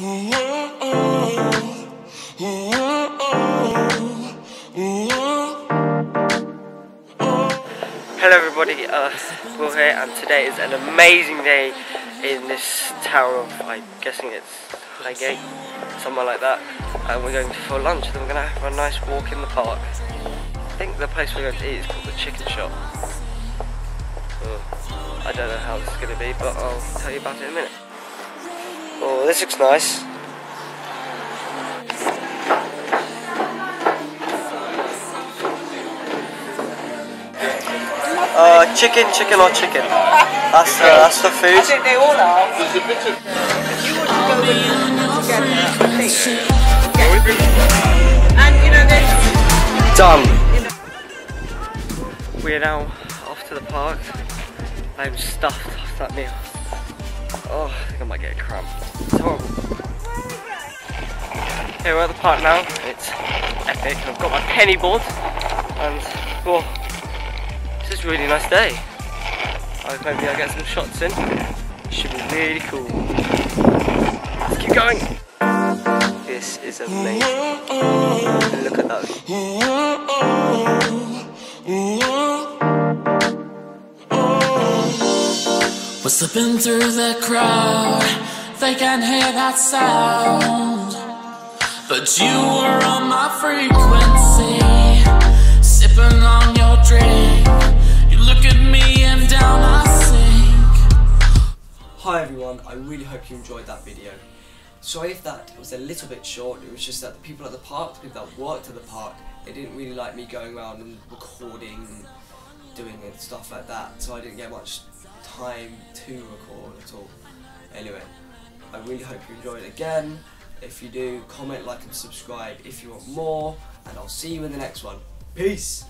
Hello everybody, uh, Will here and today is an amazing day in this tower of, I'm guessing it's Highgate, somewhere like that. And we're going for lunch and then we're going to have a nice walk in the park. I think the place we're going to eat is called the Chicken Shop. Uh, I don't know how this is going to be, but I'll tell you about it in a minute. Oh, this looks nice. Uh, chicken, chicken or chicken. That's, uh, that's the food. I think they all are. And you know, there's Done. We are now off to the park. I'm stuffed after that meal. Oh, I think I might get a cramp. It's horrible. Okay, we're at the park now. It's epic. I've got my penny board and well, it's just a really nice day. I hope maybe I get some shots in. It Should be really cool. Let's keep going. This is amazing. Look at those. We're slipping through the crowd. They can hear that sound. But you were on my frequency. Sipping on your drink. You look at me and down I sink. Hi everyone, I really hope you enjoyed that video. Sorry if that was a little bit short, it was just that the people at the park, the people that worked at the park, they didn't really like me going around and recording, and doing stuff like that, so I didn't get much time to record at all. Anyway, I really hope you enjoyed it again. If you do, comment, like and subscribe if you want more, and I'll see you in the next one. Peace!